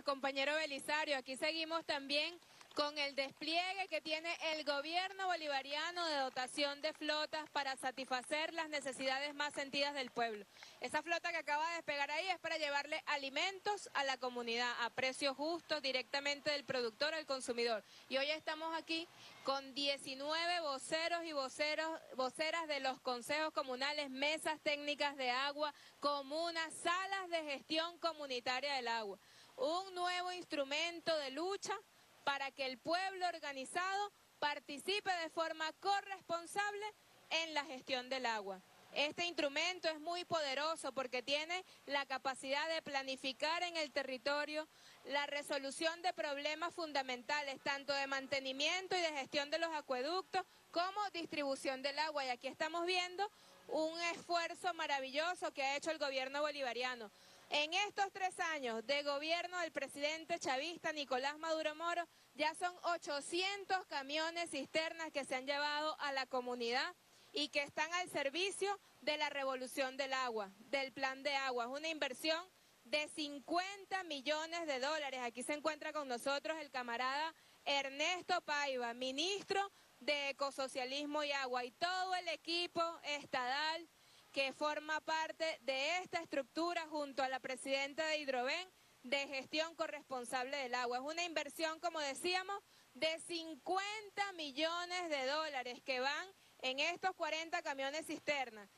Compañero Belisario. Aquí seguimos también con el despliegue que tiene el gobierno bolivariano de dotación de flotas para satisfacer las necesidades más sentidas del pueblo. Esa flota que acaba de despegar ahí es para llevarle alimentos a la comunidad a precios justos directamente del productor al consumidor. Y hoy estamos aquí con 19 voceros y voceros, voceras de los consejos comunales, mesas técnicas de agua, comunas, salas de gestión comunitaria del agua. Un nuevo instrumento de lucha para que el pueblo organizado participe de forma corresponsable en la gestión del agua. Este instrumento es muy poderoso porque tiene la capacidad de planificar en el territorio la resolución de problemas fundamentales, tanto de mantenimiento y de gestión de los acueductos como distribución del agua. Y aquí estamos viendo un esfuerzo maravilloso que ha hecho el gobierno bolivariano. En estos tres años de gobierno del presidente chavista Nicolás Maduro Moro, ya son 800 camiones cisternas que se han llevado a la comunidad y que están al servicio de la revolución del agua, del plan de agua. Es una inversión de 50 millones de dólares. Aquí se encuentra con nosotros el camarada Ernesto Paiva, ministro de Ecosocialismo y Agua, y todo el equipo estadal que forma parte de esta estructura junto a la presidenta de Hidroven de gestión corresponsable del agua. Es una inversión, como decíamos, de 50 millones de dólares que van en estos 40 camiones cisternas